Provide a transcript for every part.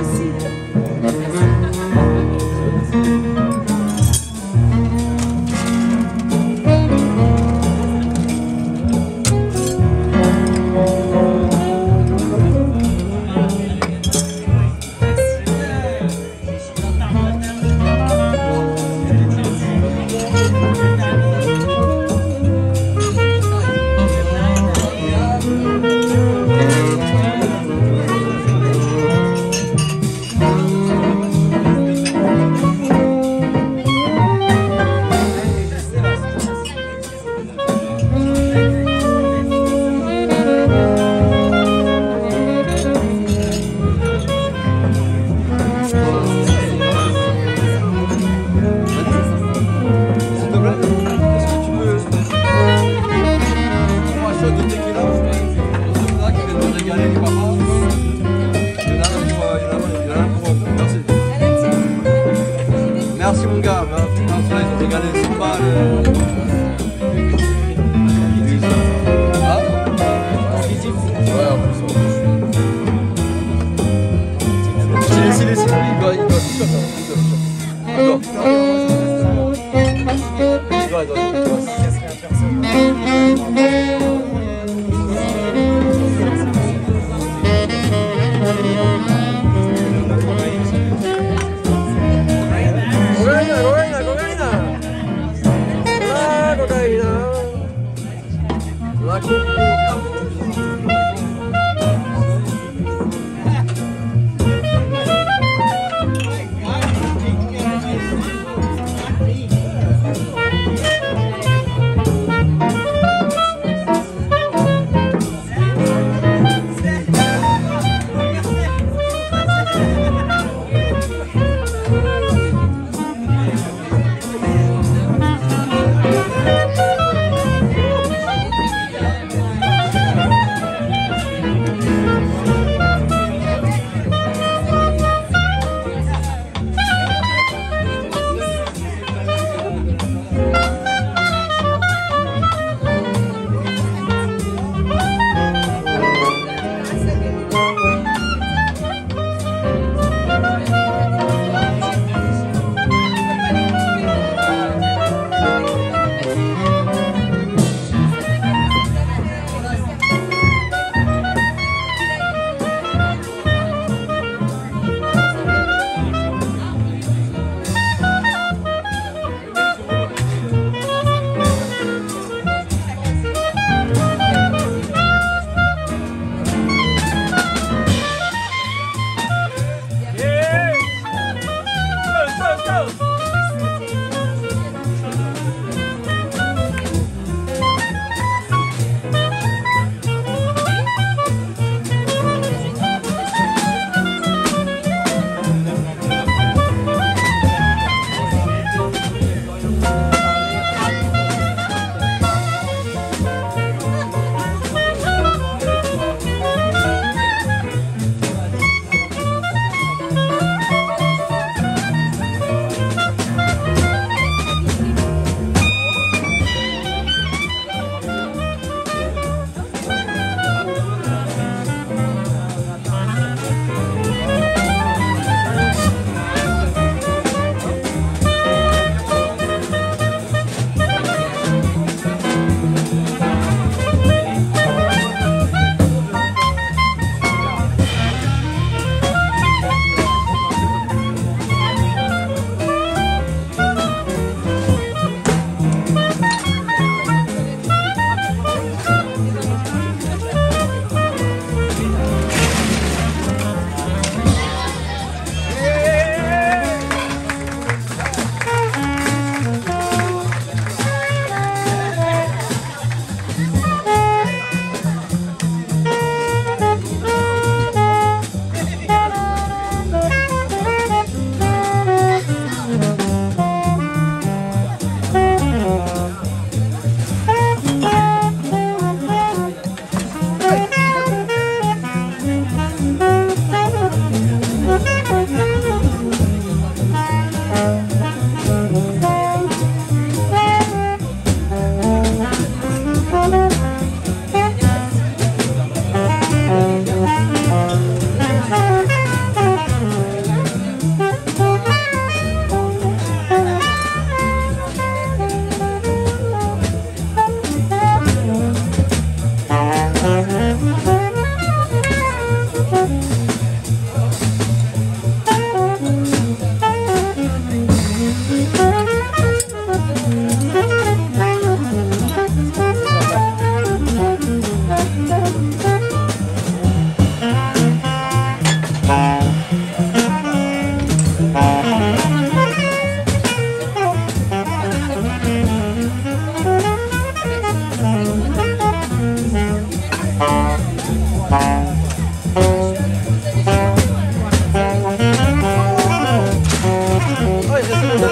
doce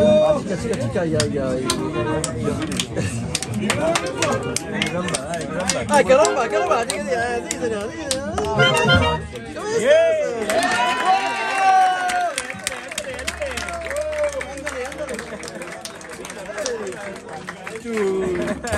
Ah, chica, chica, chica, ya, ya. Ay, caramba, caramba, sí, señor, sí,